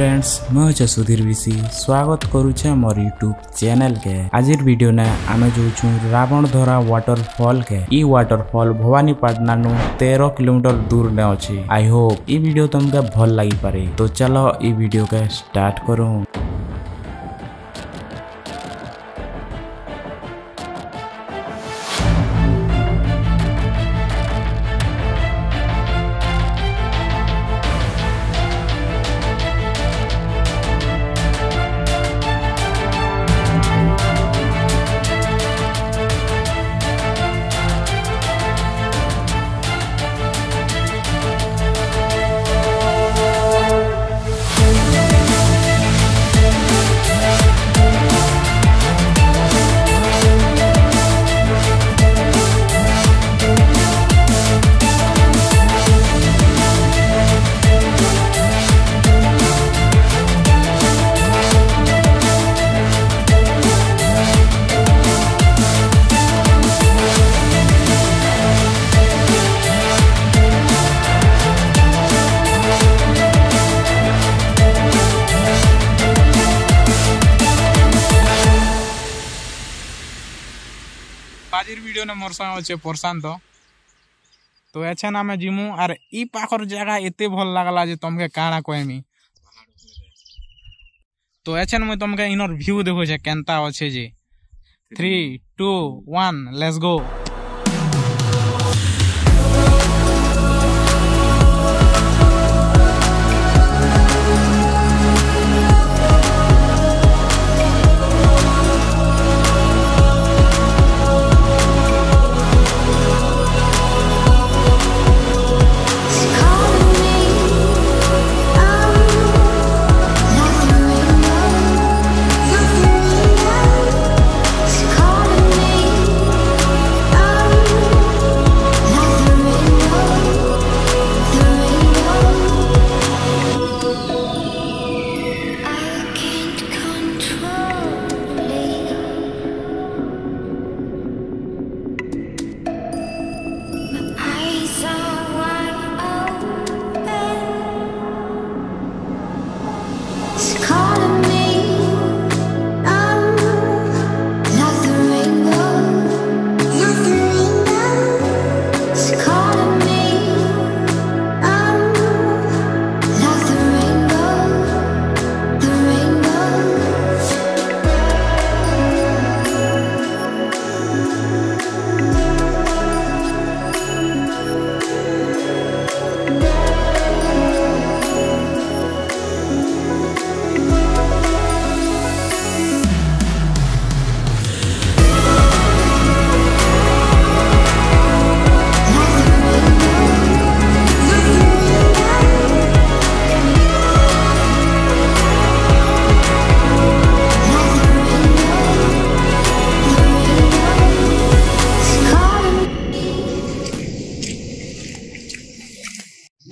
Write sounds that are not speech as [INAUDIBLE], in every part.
Friends મું છે સુધીર વિશી સ્વાગત કરું છે અમારી યુટ્યુબ ચેનલ કે આજર વિડીયોને આમે જોઉં છું રાવણધોરા વોટરફોલ કે ઈ વોટરફોલ ભવાનીપાટનાનું તેર કિલોમીટર દૂરને અછી આઈ હોપ ઈ વિડીયો તમને ભલ લાગીપારે તો ચાલો ઈ વિડીયો કે સ્ટાર્ટ કરું জন্য মোর সঙ্গে অছে প্রশান্ত তো এছেন আমি জিমু আর ই পাখর জায়গা এতে ভালো লাগলা যে তোমাকে কানা কয়েমি তো এছেন মুই তোমাকে ইনোর ভিউ দেখুছে কেনতা আছে যে three two one let's go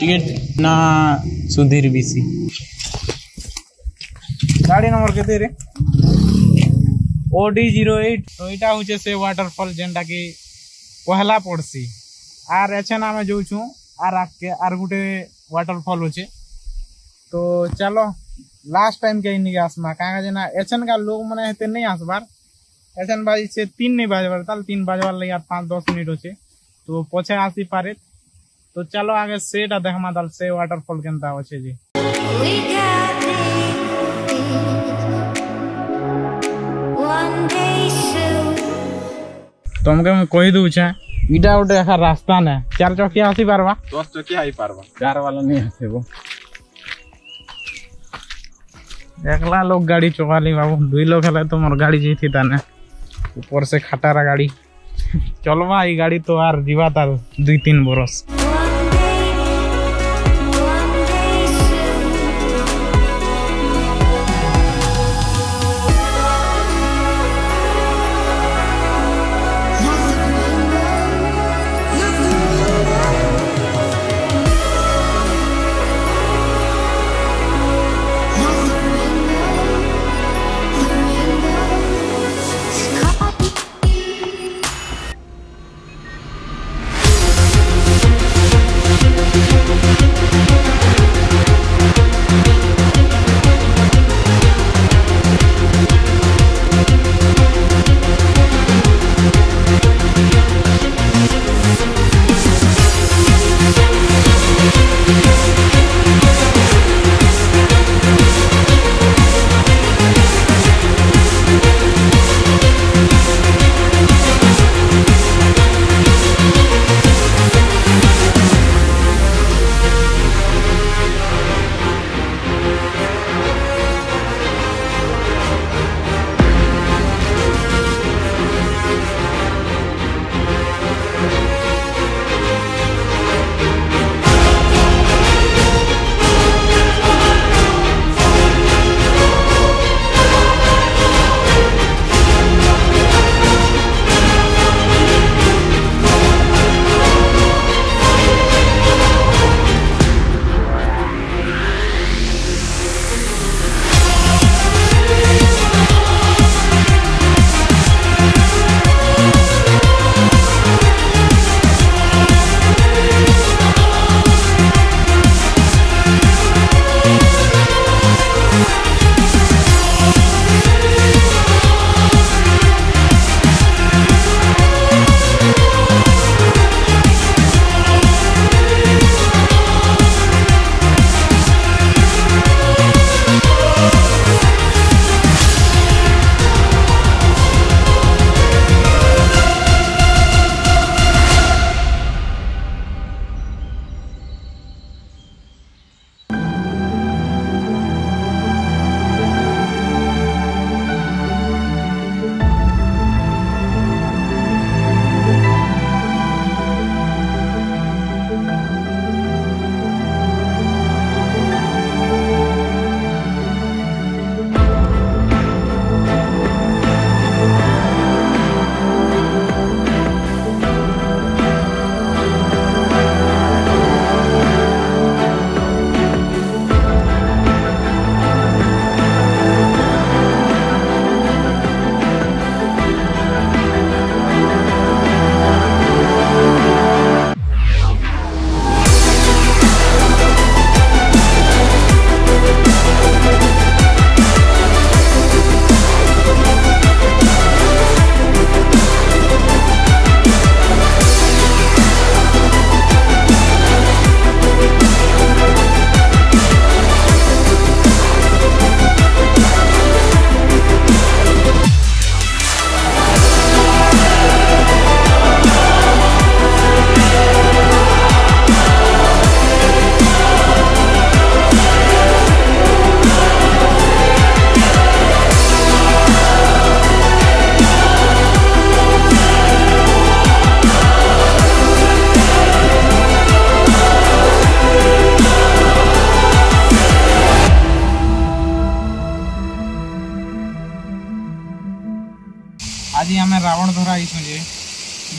ticket ನಾ ಸುಧೀರ್ ಬಿ ಸಿ ಗಾಡಿ ನಂಬರ್ କେତେ ରେ ଓଡି 08 ଏଇଟା ହଉଛେ ସେ ୱାଟରଫଲ ଯେନ୍ଟା କି ପହଲା ପଡ଼ସି ଆର୍ ଏଛେନ୍ ଆମେ ଯାଉଛୁଁ ଆର୍ ଆଗକେ ଆର୍ ଗୁଟେ ୱାଟରଫଲ ଅଛେ ତ ଚାଲ ଲାଷ୍ଟ ଟାଇମ୍ କେ ନିକେ ଆସମା କାହିଁକି ଯେନା ଏଛେନ୍କା ଲୋକମାନେ ହେତେ ନେଇ ଆସବାର୍ ଏଛେନ୍ ବାଜିଛେ ତିନ୍ ନେଇ ବାଜବାର୍ ତାହେଲେ ତିନ୍ ବାଜବାର୍ ଲାଗି ଆର୍ ପାଞ୍ଚ ଦଶ ମିନିଟ୍ ଅଛେ ତ ପଛେ ଆସିପାରେ तो चलो आगे से देखा दल से वाटरफॉल के अच्छे जी। तुमके तो कही दूचे इटा गोटे एखा रास्ता ने। चार चकिया आसी पारबा दस चकिया आई पारबा चार वाला नहीं आसीबो देखला लोग गाड़ी चोवाली बाबू दुई लोग है तो मोर गाड़ी जी थी ताने। ऊपर से खटारा गाड़ी। [LAUGHS] चलवा ई गाड़ी तो आर जीवा तार दुई तीन बरस।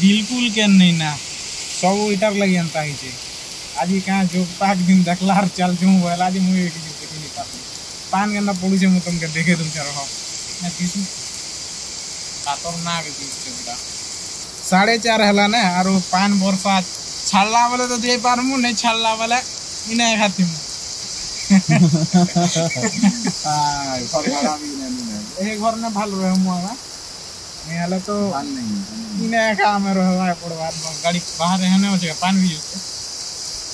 बिल्कुल के नहीं ना. सब इटार लगी एंता ही छे आज कहाँ जोग पाक दिन देखला चल जो बोला आज मुझे जो देखी नहीं पाती पान के पड़ू छे मु तुमके देखे तुम चारो हो ना किसी खतरनाक चीज़ छे बेटा साढ़े चार हला ना और पान बरसा छाड़ला वाले तो दे पार मु नहीं छाड़ला हेलो तो इने का मेरो हवाई पड़वा गाड़ी बाहर रहने हो जगह पान भी होते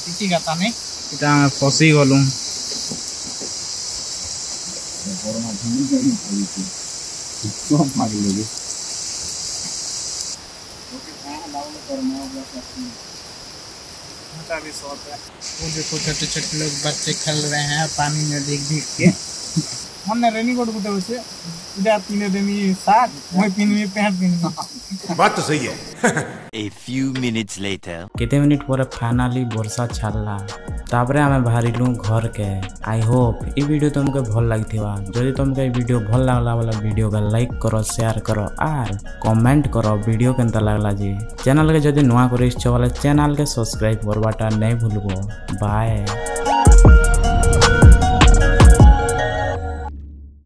किसी का ताने इटा मैं फसी गोलूं कोरोना धनी वो देखो छोटे छोटे लोग बच्चे खेल रहे हैं पानी में भीग भीग के हमने रेनीकोट गुटे तो वैसे इधर पीने देनी साग मैं पीने पैंट पीने बात तो सही है। A few minutes later. कितने मिनट पर फाइनली वर्षा छल्ला तापरे आमे बाहरिलु घर के। आई होप ई वीडियो तुमके भल लागिथिबा जदि तुमके ई वीडियो भल लागला वाला वीडियो का लाइक करो शेयर करो आर कमेंट करो वीडियो केनता लागला जी। चैनल के जदि नुवा करे इच्छा वाला चैनल के सब्सक्राइब करबाटा नै भूलबो। बाय